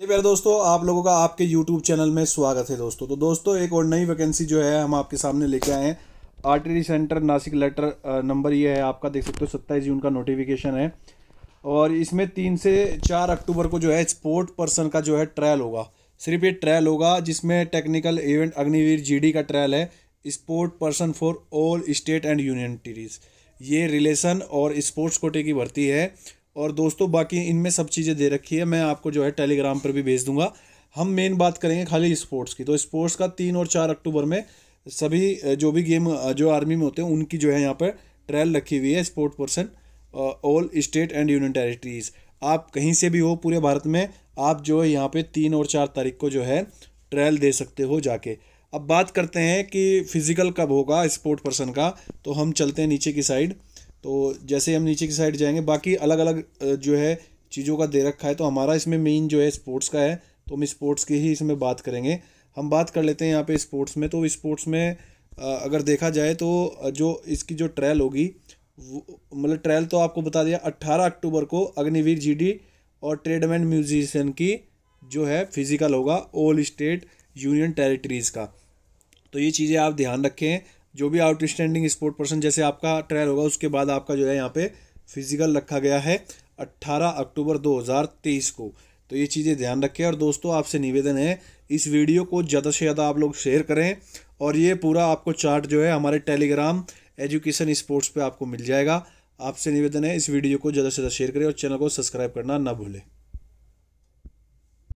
प्यारे दोस्तों, आप लोगों का आपके यूट्यूब चैनल में स्वागत है दोस्तों। तो दोस्तों, एक और नई वैकेंसी जो है, हम आपके सामने लेके आए हैं। Artery centre Nashik letter number ये है आपका, देख सकते हो, सत्ताईस जून का नोटिफिकेशन है। और इसमें तीन से चार अक्टूबर को जो है स्पोर्ट पर्सन का जो है ट्रायल होगा। सिर्फ़ ये ट्रायल होगा, जिसमें टेक्निकल इवेंट अग्निवीर जीडी का ट्रायल है sport person for all state and union territories ये रिलेशन और स्पोर्ट्स कोटे की भर्ती है। और दोस्तों, बाकी इनमें सब चीज़ें दे रखी है। मैं आपको जो है टेलीग्राम पर भी भेज दूँगा। हम मेन बात करेंगे खाली स्पोर्ट्स की। तो स्पोर्ट्स का तीन और चार अक्टूबर में सभी, जो भी गेम जो आर्मी में होते हैं, उनकी जो है यहाँ पर ट्रायल रखी हुई है sport person all state and union territories आप कहीं से भी हो पूरे भारत में, आप जो है यहाँ पे तीन और चार तारीख को जो है ट्रायल दे सकते हो जाके। अब बात करते हैं कि फ़िज़िकल कब होगा स्पोर्ट पर्सन का। तो हम चलते हैं नीचे की साइड तो जैसे हम नीचे की साइड जाएँगे, बाकी अलग अलग जो है, चीज़ों का दे रखा है तो हमारा इसमें मेन जो है स्पोर्ट्स का है तो हम स्पोर्ट्स की ही इसमें बात करेंगे। हम बात कर लेते हैं यहाँ पे स्पोर्ट्स में तो स्पोर्ट्स में अगर देखा जाए तो जो इसकी जो ट्रायल होगी मतलब ट्रायल तो आपको बता दिया, अट्ठारह अक्टूबर को अग्निवीर जीडी और ट्रेडमैन म्यूजिशियन की जो है फ़िज़िकल होगा ऑल स्टेट यूनियन टेरिटरीज़ का। तो ये चीज़ें आप ध्यान रखें जो भी आउटस्टैंडिंग स्पोर्ट पर्सन जैसे आपका ट्रायल होगा, उसके बाद आपका जो है यहाँ पे फ़िज़िकल रखा गया है 18 अक्टूबर 2023 को। तो ये चीज़ें ध्यान रखें और दोस्तों, आपसे निवेदन है, इस वीडियो को ज़्यादा से ज़्यादा आप लोग शेयर करें और ये पूरा आपको चार्ट जो है हमारे टेलीग्राम एजुकेशन स्पोर्ट्स पे आपको मिल जाएगा। आपसे निवेदन है, इस वीडियो को ज़्यादा से ज़्यादा शेयर करें और चैनल को सब्सक्राइब करना ना भूलें।